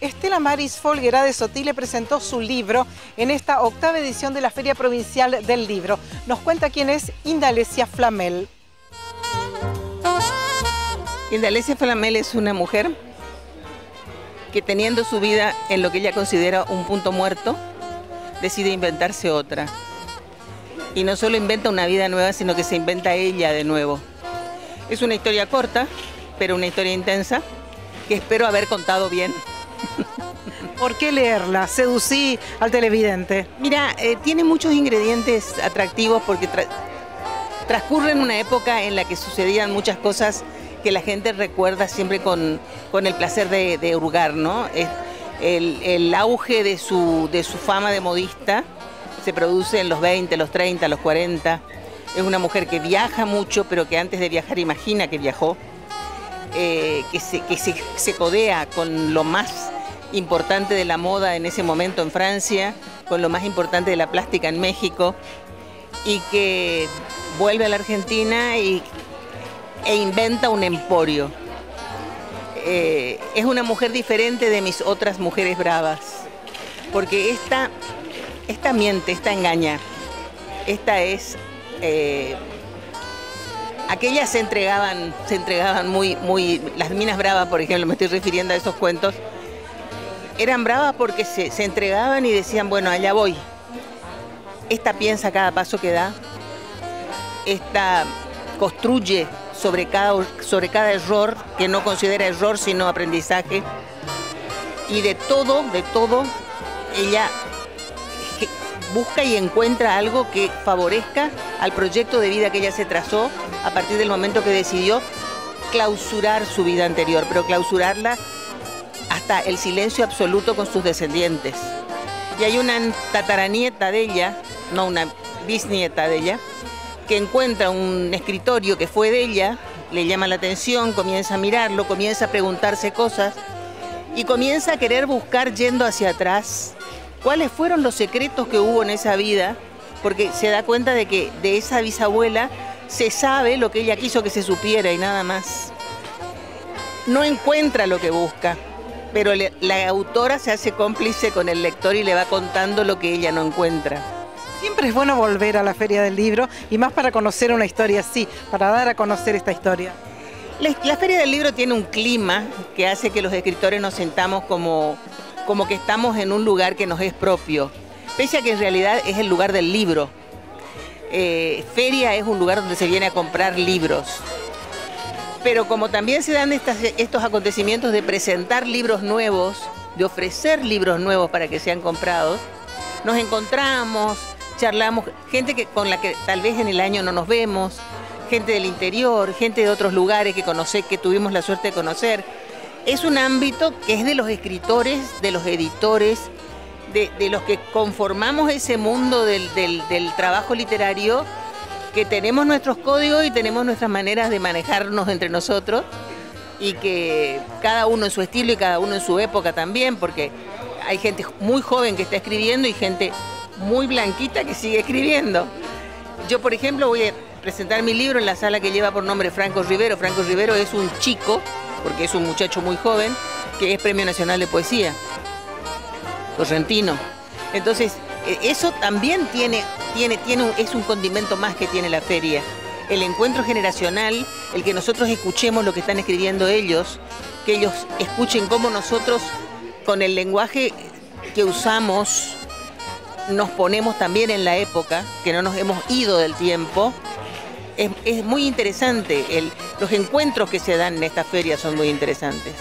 Estela Maris Folguera de Sotile presentó su libro en esta octava edición de la Feria Provincial del Libro. Nos cuenta quién es Indalecia Flamel. Indalecia Flamel es una mujer que teniendo su vida en lo que ella considera un punto muerto, decide inventarse otra. Y no solo inventa una vida nueva, sino que se inventa ella de nuevo. Es una historia corta, pero una historia intensa, que espero haber contado bien. ¿Por qué leerla? Seducí al televidente. Mira, eh, tiene muchos ingredientes atractivos porque transcurre en una época en la que sucedían muchas cosas que la gente recuerda siempre con, el placer de, hurgar, ¿no? el, auge de su, de su fama de modista se produce en los 20, los 30, los 40. Es una mujer que viaja mucho, pero que antes de viajar imagina que viajó. Eh, que, se, que se, codea con lo más importante de la moda en ese momento en Francia, con lo más importante de la plástica en México, y que vuelve a la Argentina y, e inventa un emporio. Eh, es una mujer diferente de mis otras mujeres bravas, porque esta, esta miente, esta engaña, esta es... Eh, aquellas se entregaban, se entregaban muy, muy, las minas bravas, por ejemplo, me estoy refiriendo a esos cuentos, eran bravas porque se, entregaban y decían, bueno, allá voy. Esta piensa cada paso que da, esta construye sobre cada, sobre cada error, que no considera error sino aprendizaje, y de todo, de todo, ella busca y encuentra algo que favorezca al proyecto de vida que ella se trazó a partir del momento que decidió clausurar su vida anterior, pero clausurarla hasta el silencio absoluto con sus descendientes. Y hay una tataranieta de ella, no una bisnieta de ella, que encuentra un escritorio que fue de ella, le llama la atención, comienza a mirarlo, comienza a preguntarse cosas y comienza a querer buscar yendo hacia atrás cuáles fueron los secretos que hubo en esa vida, porque se da cuenta de que de esa bisabuela se sabe lo que ella quiso que se supiera y nada más. No encuentra lo que busca, pero la autora se hace cómplice con el lector y le va contando lo que ella no encuentra. Siempre es bueno volver a la Feria del Libro y más para conocer una historia así, para dar a conocer esta historia. La, Feria del Libro tiene un clima que hace que los escritores nos sentamos como como que estamos en un lugar que nos es propio, pese a que en realidad es el lugar del libro. Eh, feria es un lugar donde se viene a comprar libros. Pero como también se dan estos acontecimientos de presentar libros nuevos, de ofrecer libros nuevos para que sean comprados, nos encontramos, charlamos, gente que, con la que tal vez en el año no nos vemos, gente del interior, gente de otros lugares que que tuvimos la suerte de conocer es un ámbito que es de los escritores, de los editores, de, los que conformamos ese mundo del, trabajo literario, que tenemos nuestros códigos y tenemos nuestras maneras de manejarnos entre nosotros y que cada uno en su estilo y cada uno en su época también, porque hay gente muy joven que está escribiendo y gente muy blanquita que sigue escribiendo. Yo, por ejemplo, voy a presentar mi libro en la sala que lleva por nombre Franco Rivero. Franco Rivero es un chico porque es un muchacho muy joven, que es Premio Nacional de Poesía, correntino. Entonces, e, eso también tiene, tiene, tiene es un condimento más que tiene la feria. El encuentro generacional, el que nosotros escuchemos lo que están escribiendo ellos, que ellos escuchen cómo nosotros, con el lenguaje que usamos, nos ponemos también en la época, que no nos hemos ido del tiempo, es, muy interesante. los encuentros que se dan en esta feria son muy interesantes.